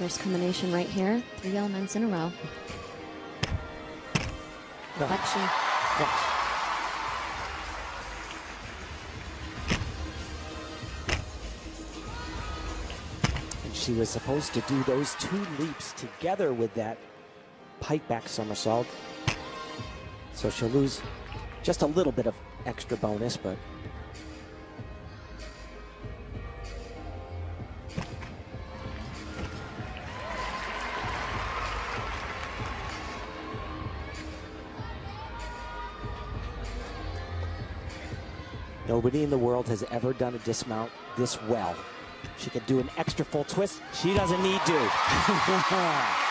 First combination right here. Three elements in a row. Ah. Reflection. Yes. And she was supposed to do those two leaps together with that pike back somersault. So she'll lose just a little bit of extra bonus, but Nobody in the world has ever done a dismount this well. She could do an extra full twist. She doesn't need to.